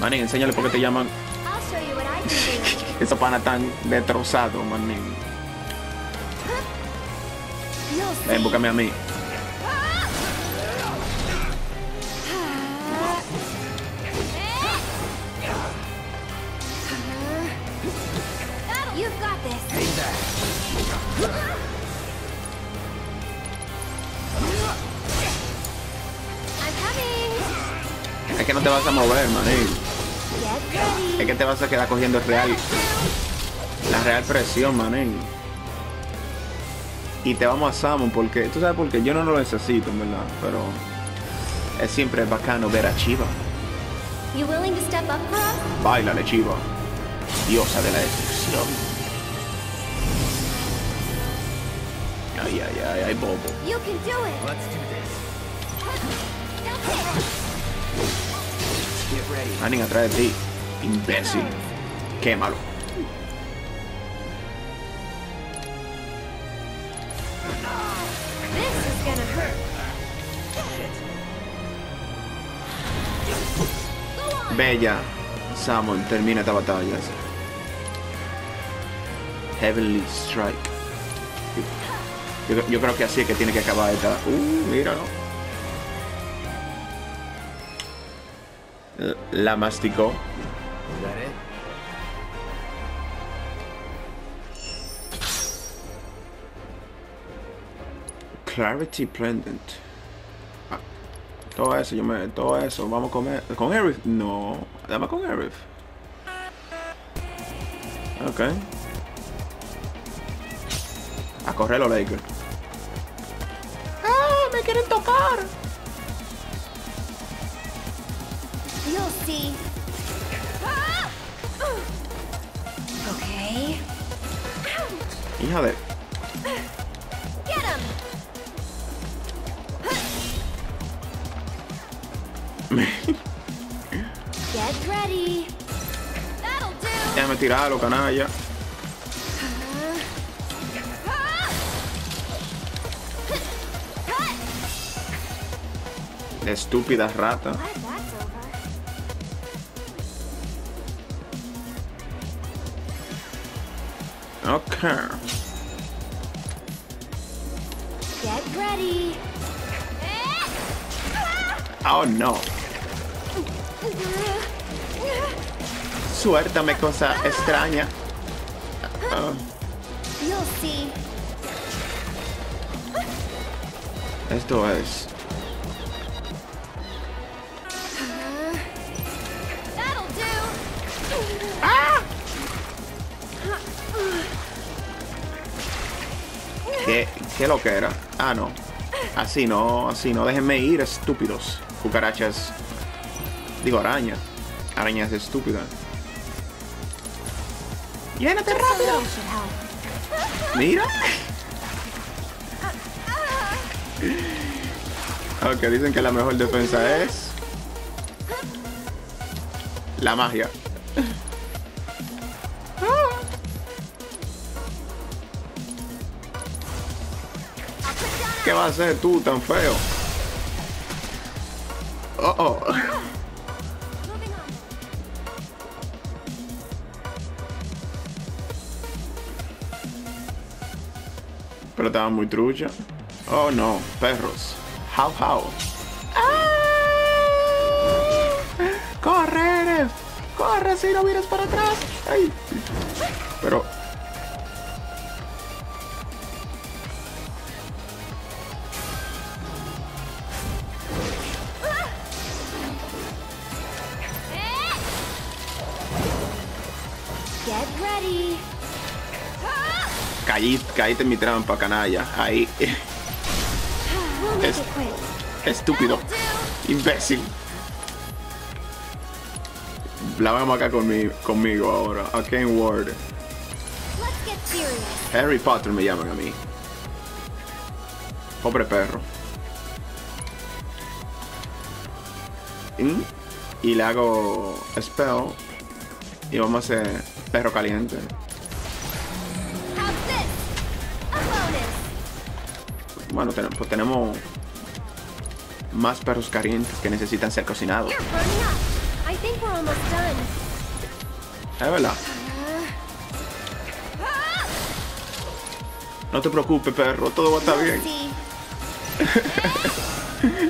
Manín, enséñale por qué te llaman esa pana tan destrozado, manín. Ven, búscame a mí. Es que no te vas a mover, manín. Es que te vas a quedar cogiendo el real, la real presión, manín. Y te vamos a Salmon porque, tú sabes por qué, yo no lo necesito, en verdad, pero es siempre bacano ver a Chiva. Bailale, Chiva. Diosa de la destrucción. Ay, ay, ay, ay, bobo. You can do it. Let's do this. That's it. Get ready. Manín, atrás de ti. Imbécil. Quémalo. Bella. Salmon, termina esta batalla. Heavenly Strike. Yo, yo creo que así es que tiene que acabar esta. Uh, míralo. La masticó. Is that it? Clarity Pendant. Ah, todo eso, yo me. Todo eso, vamos a comer. ¿Con Aerith? No. Dame con Aerith. Ok. A correr los Lakers. ¡Ah! ¡Me quieren tocar! You'll see. Okay. Hija de. Get him. Get ready. That'll do. Déjame tirarlo, canalla. Estúpida rata. Ok. Get ready. Oh no. Suéltame, cosa extraña. You'll see. esto es. ¿Qué, lo que era? Ah, no. Así no, así no. Déjenme ir, estúpidos. Cucarachas. Digo, araña. Arañas estúpidas. ¡Llénate rápido! Mira. Ok, dicen que la mejor defensa es la magia. ¿Qué vas a hacer tú tan feo? Oh, oh. Pero estaba muy trucha. Oh no, perros. How how. ¡Corre, Eref! ¡Corre si no vienes para atrás! ¡Ay! Pero. Ready. Caí, caíste en mi trampa, canalla. Ahí. Es- quick. Estúpido. Imbécil. La vamos acá conmigo, conmigo ahora. Ward. Let's get serious. Harry Potter me llaman a mí. Pobre perro. Mm, Y le hago spell. Y vamos a hacer perro caliente. Bueno, tenemos, pues tenemos más perros calientes que necesitan ser cocinados. Es verdad. No te preocupes, perro, todo va a estar bien.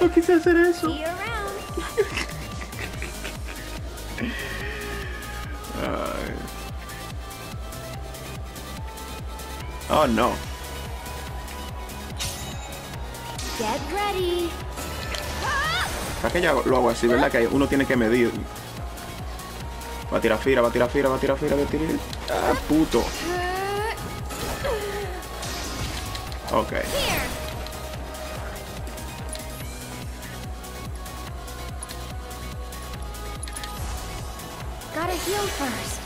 No quise hacer eso. Ay. Oh no. Get ready. ¿Para qué yo lo hago así, verdad? Que uno tiene que medir. Va a tirar fira, va a tirar fira, va a tirar fira, va a tirar. Ah, puto. Ok. Heal first.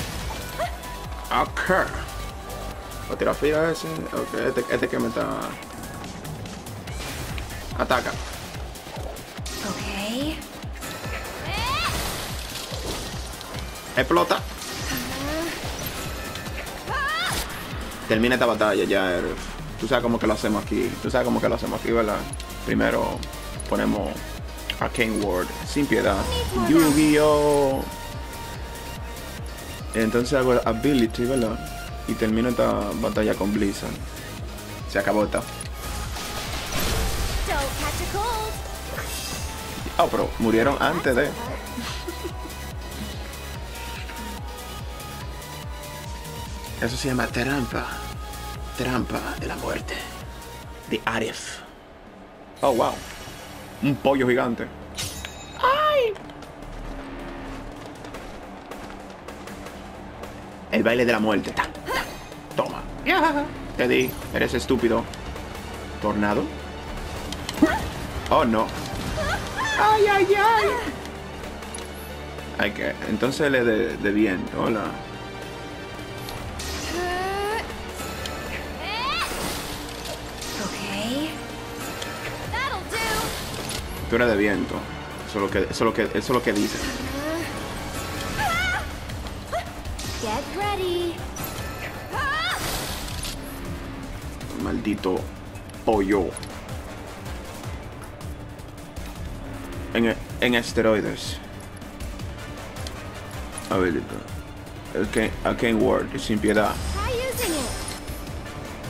Ok. Va a tirar ese. Ok, este, este que me está. Ataca. Okay. Explota. Termina esta batalla ya. Eres. Tú sabes cómo que lo hacemos aquí. Tú sabes cómo que lo hacemos aquí, ¿verdad? Primero ponemos Arcane World sin piedad. Yu-Gi-Oh! Entonces hago Ability, ¿verdad? Y termino esta batalla con Blizzard. Se acabó esta. Don't catch a cold. Oh, pero murieron antes de. Eso se llama trampa. Trampa de la muerte. De Arif. Oh, wow. Un pollo gigante. El baile de la muerte. Ta, ta. Toma. Te di. Eres estúpido. Tornado. Oh, no. Ay, ay, ay. Hay que. Entonces le de, de viento. Hola. Tú eres de viento. Eso es lo que, eso es lo que, eso es lo que dice. Maldito pollo. En, en esteroides. Habilita. Que, Arcane Word, sin piedad.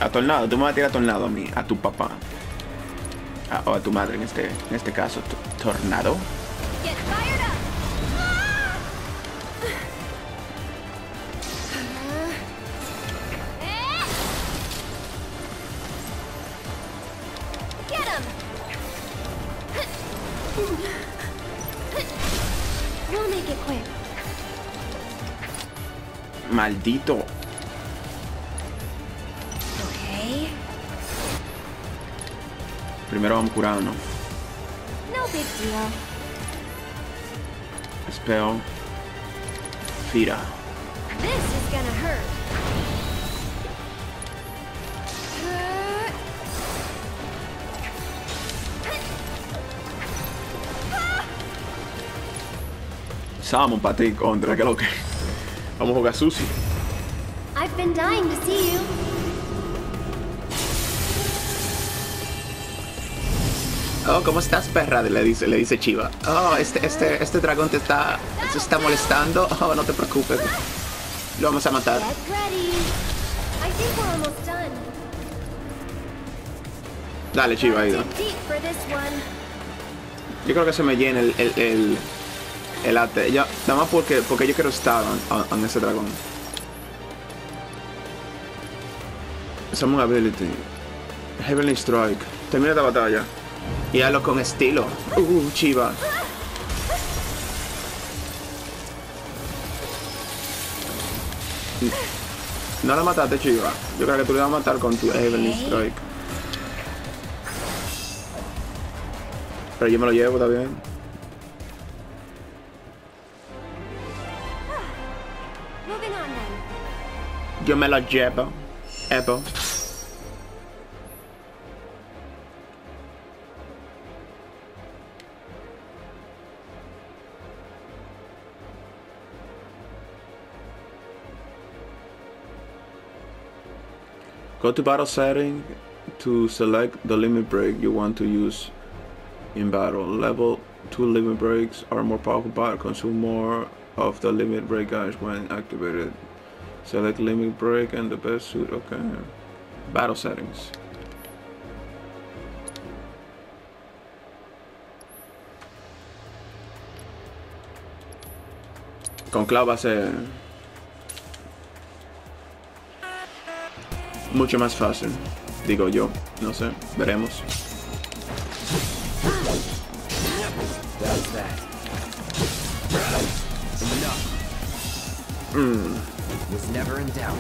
A tornado, tú me vas a tirar tornado a mí, a tu papá. A- o a tu madre en este, en este caso. Tornado. We'll make it quick. Maldito. Okay. Primero vamos curando. No big deal. Spell. Fira. This is gonna hurt. Salmon para ti contra, que lo que. Vamos a jugar sushi. I've been dying to see you. Oh, ¿cómo estás, perra? Le dice, le dice Chiva. Oh, este, este, este dragón te está, te está molestando. Oh, no te preocupes. Lo vamos a matar. Dale, Chiva, one. Yo creo que se me llena el, el, el, el ate. Ya, nada más porque, porque yo quiero estar en, en ese dragón. Summon Ability. Heavenly Strike. Termina esta batalla. Y hazlo con estilo. Uh, Chiva. No la mataste, Chiva. Yo creo que tú le vas a matar con tu Heavenly. Strike. Pero yo me lo llevo también. Go to battle setting to select the limit break you want to use in battle. Level 2 limit breaks are more powerful but consume more of the limit break guys when activated. Select limit break and the best suit. Okay. Battle settings. Con Cloud va a ser mucho más fácil, digo yo. No sé, veremos. That's that. Enough. Was never in doubt.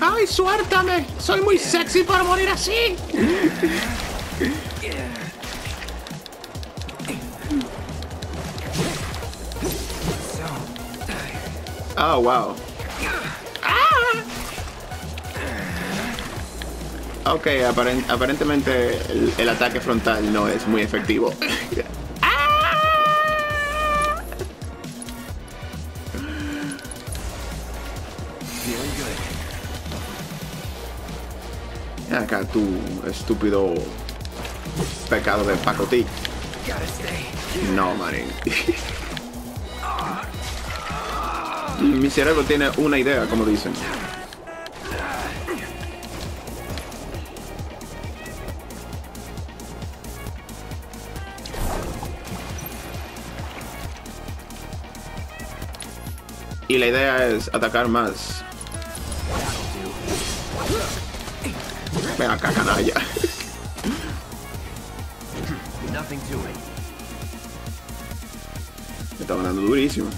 ¡Ay, suéltame! ¡Soy muy sexy para morir así! Oh, wow. Ok, aparen- aparentemente el, el ataque frontal no es muy efectivo. Ah. Acá tu estúpido pecado de pacotí. No, marín. Mi cerebro tiene una idea, como dicen. Y la idea es atacar más. Ven acá, canalla. Me está ganando durísimo.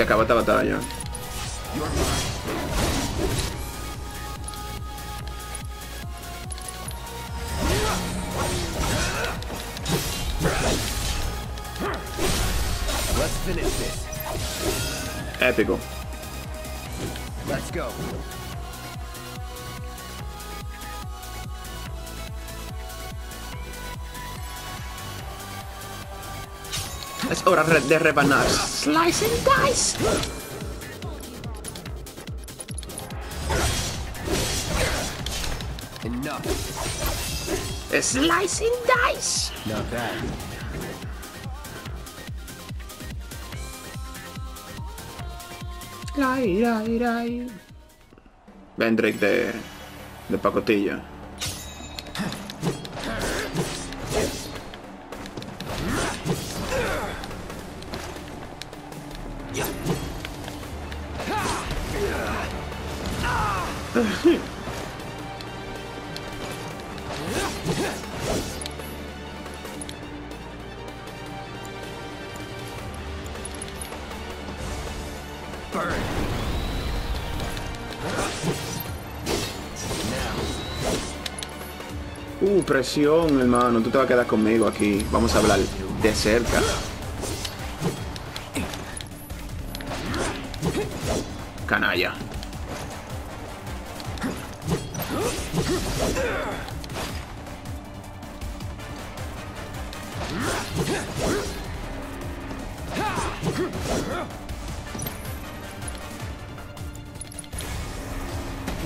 Se acaba esta batalla. Épico. Let's go. Es hora de rebanar. Slice and dice. Enough. Slice and dice. Not bad. Lai, lai, de, de pacotilla. Burn. Uh, presión, hermano. Tú te vas a quedar conmigo aquí. Vamos a hablar de cerca. Canalla.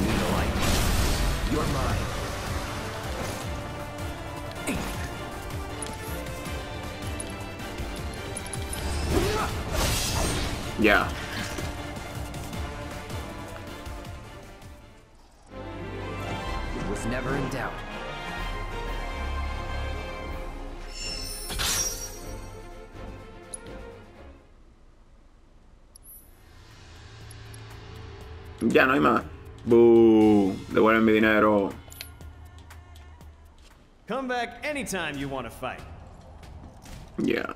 Need a light. You're mine. Ya. Was never in doubt. Ya no hay más. Boo. Devuelven mi dinero. Come back anytime you want to fight. Ya.